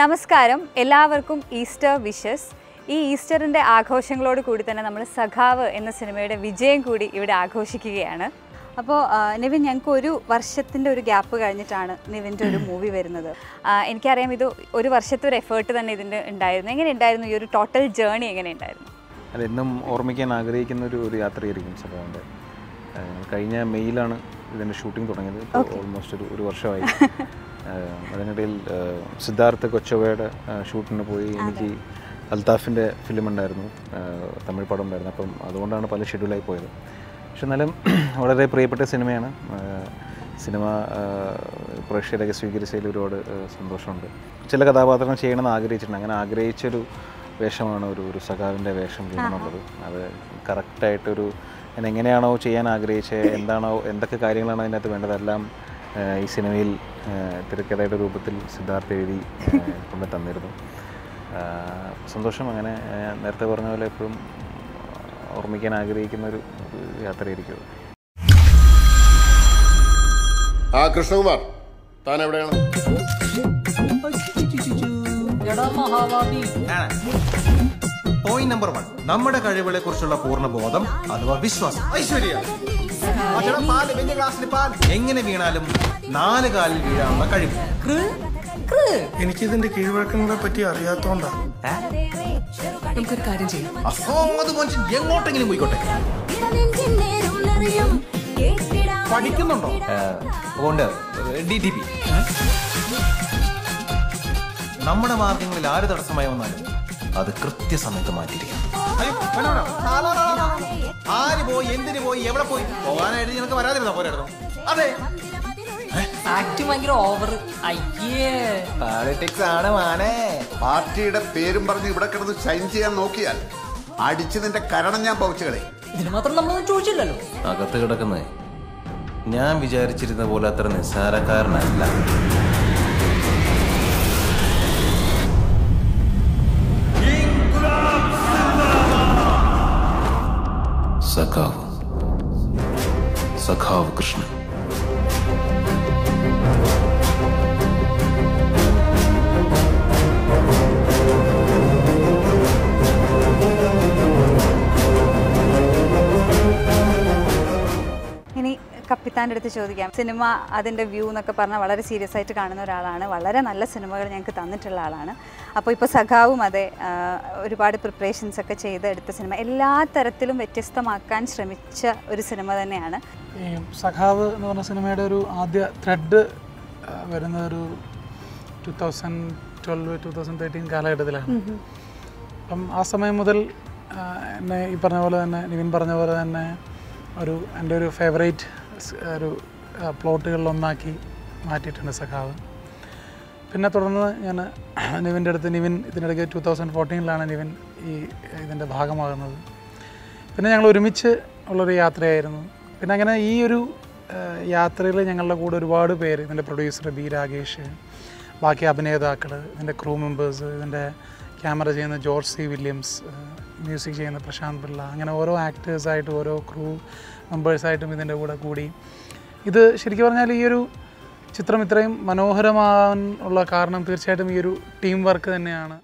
നമസ്കാരം. എല്ലാവർക്കും Easter wishes. ഈ ഈസ്റ്ററിന്റെ ആഘോഷങ്ങളോട് കൂടി തന്നെ നമ്മൾ സഖാവ് എന്ന സിനിമയുടെ വിജയം കൂടി ഇവിടെ ആഘോഷിക്കുകയാണ്. അപ്പോൾ നിവിൻ ഞങ്ങൾക്ക് ഒരു വർഷത്തിന്റെ ഒരു ഗ്യാപ്പ് കഴിഞ്ഞിട്ടാണ് നിവിന്റെ ഒരു മൂവി വരുന്നത്. എനിക്കറിയാം ഇത് ഒരു വർഷത്തെ ഒരു എഫേർട്ട് തന്നെ ഇതിന്റെ ഉണ്ടായിരുന്നു. എങ്ങനെ ഉണ്ടായിരുന്നു ഈ ഒരു ടോട്ടൽ ജേണി എങ്ങനെ ഉണ്ടായിരുന്നു അത് എന്നും ഓർമ്മിക്കാൻ ആഗ്രഹിക്കുന്ന ഒരു ഒരു യാത്രയായിരിക്കും സഖാവിന്റെ കഴിഞ്ഞ മെയ്യിലാണ് ഇതിന്റെ ഷൂട്ടിംഗ് തുടങ്ങിയത് ഓൾമോസ്റ്റ് ഒരു ഒരു വർഷമായി. അതിനിടയിൽ സിദ്ധാർത്ഥ കൊച്ചവയുടെ ഷൂട്ടിന് പോയി എനിക്ക് അൽത്താഫിന്റെ ഫിലിം ഉണ്ടായിരുന്നു. തമിഴ് പടം ഉണ്ടായിരുന്നു. അപ്പം അതുകൊണ്ടാണ് പല ഷെഡ്യൂളായി പോയത്. പക്ഷെ എന്നാലും വളരെ പ്രിയപ്പെട്ട സിനിമയാണ്. സിനിമ പ്രേക്ഷകരൊക്കെ സ്വീകരിച്ചതിൽ ഒരുപാട് സന്തോഷമുണ്ട്. ചില കഥാപാത്രങ്ങൾ ചെയ്യണമെന്ന് ആഗ്രഹിച്ചിട്ടുണ്ട്. അങ്ങനെ ആഗ്രഹിച്ചൊരു വേഷമാണ് ഒരു ഒരു സഖാവിന്റെ വേഷം ചെയ്യണമെന്നുള്ളത് അത് കറക്റ്റായിട്ടൊരു ഞാൻ എങ്ങനെയാണോ ചെയ്യാൻ ആഗ്രഹിച്ചത് എന്താണോ എന്തൊക്കെ കാര്യങ്ങളാണ് അതിനകത്ത് വേണ്ടതെല്ലാം എല്ലാം ഈ സിനിമയിൽ തിരക്കഥയുടെ രൂപത്തിൽ സിദ്ധാർത്ഥ എഴുതി കൊണ്ട് തന്നിരുന്നു. സന്തോഷം അങ്ങനെ നേരത്തെ പറഞ്ഞ പോലെ എപ്പോഴും ഓർമ്മിക്കാൻ ആഗ്രഹിക്കുന്ന ഒരു യാത്രയായിരിക്കും. ആ കൃഷ്ണകുമാർ താൻ എവിടെയാണ്? എടാ മഹാഭാവി പോയിന്റ് നമ്പർ വൺ നമ്മുടെ കഴിവുകളെ കുറിച്ചുള്ള പൂർണ ബോധം അഥവാ വിശ്വാസം. ഐശ്വര്യ. എങ്ങനെ വീണാലും നാല് കാലിൽ വീഴാനുള്ള കഴിവ്. കൃ കൃ. എനിക്കിതിന്റെ കീഴ്വഴക്കങ്ങളെ പറ്റി അറിയാത്തോണ്ടാണ് നമുക്കൊരു കാര്യം ചെയ്യാം. അസോമത് മനുഷ്യൻ എങ്ങോട്ടെങ്കിലും പോയിക്കോട്ടെ. പഠിക്കുന്നുണ്ടോ? അതുകൊണ്ട് ഡി ടി പി നമ്മുടെ മാർഗങ്ങളിൽ ആര് തടസ്സമായി വന്നാലും അത് കൃത്യസമയത്ത് മാറ്റിയിരിക്കണം. അയ്യോ, വേണ്ട, വേണ്ട. ആര് പോയി? എന്തിനു പോയി? എവിടെ പോയി? പോകാനായിട്ട് നിനക്ക് വരാതിരുന്നോ? പോരായിരുന്നു. അതെ. ആക്ട് ഭയങ്കര ഓവർ അയ്യേ. പോളിറ്റിക്സ് ആണ് മാനേ. പാർട്ടിയുടെ പേരും പറഞ്ഞ് ഇവിടെ കിടന്ന് ഷൈൻ ചെയ്യാൻ നോക്കിയാൽ അടിച്ച് നിന്റെ കരണം ഞാൻ പൗച്ചുകളെ ഇതിന് മാത്രം നമ്മളൊന്നും ചോദിച്ചില്ലല്ലോ. അകത്ത് കിടക്കുന്നേ. ഞാൻ വിചാരിച്ചിരുന്ന പോലെ അത്ര നിസ്സാരക്കാരനല്ല. സഖാവ് സഖാവ് കൃഷ്ണൻ ഇനി കപ്പിത്താന്റെ അടുത്ത് ചോദിക്കാം. സിനിമ അതിന്റെ വ്യൂ എന്നൊക്കെ പറഞ്ഞാൽ വളരെ സീരിയസ് ആയിട്ട് കാണുന്ന ഒരാളാണ്. വളരെ നല്ല സിനിമകൾ ഞങ്ങൾക്ക് തന്നിട്ടുള്ള ആളാണ്. അപ്പോൾ ഇപ്പോൾ സഖാവും അതെ ഒരുപാട് പ്രിപ്പറേഷൻസ് ഒക്കെ ചെയ്ത് എടുത്ത സിനിമ. എല്ലാ തരത്തിലും വ്യത്യസ്തമാക്കാൻ ശ്രമിച്ച ഒരു സിനിമ തന്നെയാണ്. ഈ സഖാവ് എന്ന് പറഞ്ഞ സിനിമയുടെ ഒരു ആദ്യ ത്രെഡ് വരുന്ന ഒരു two thousand twelve two thousand thirteen കാലഘട്ടത്തിലാണ്. അപ്പം ആ സമയം മുതൽ എന്നെ ഈ പറഞ്ഞ പോലെ തന്നെ നിവിൻ പറഞ്ഞ പോലെ തന്നെ ഒരു എന്റെ ഒരു ഫേവറേറ്റ് ഒരു പ്ലോട്ടുകളിലൊന്നാക്കി മാറ്റിയിട്ടുണ്ട് സഖാവ്. പിന്നെ തുടർന്ന് ഞാൻ നിവിന്റെ അടുത്ത് നിവിൻ ഇതിനിടയ്ക്ക് ടു തൗസൻഡ് ഫോർട്ടീനിലാണ് നിവിൻ ഈ ഇതിന്റെ ഭാഗമാകുന്നത്. പിന്നെ ഞങ്ങൾ ഒരുമിച്ച് ഉള്ളൊരു യാത്രയായിരുന്നു. പിന്നെ അങ്ങനെ ഈ ഒരു യാത്രയിൽ ഞങ്ങളുടെ കൂടെ ഒരുപാട് പേര് ഇതിന്റെ പ്രൊഡ്യൂസർ ബി രാകേഷ് ബാക്കി അഭിനേതാക്കൾ ഇതിന്റെ ക്രൂ മെമ്പേഴ്സ് ഇതിന്റെ ക്യാമറ ചെയ്യുന്ന ജോർജ് സി വില്യംസ് മ്യൂസിക് ചെയ്യുന്ന പ്രശാന്ത് പിള്ള അങ്ങനെ ഓരോ ആക്ടേഴ്സായിട്ടും ഓരോ ക്രൂ മെമ്പേഴ്സായിട്ടും ഇതിന്റെ കൂടെ കൂടി. ഇത് ശരിക്കും പറഞ്ഞാൽ ഈ ഒരു ചിത്രം ഇത്രയും മനോഹരമാകാൻ ഉള്ള കാരണം തീർച്ചയായിട്ടും ഈ ഒരു ടീം വർക്ക് തന്നെയാണ്.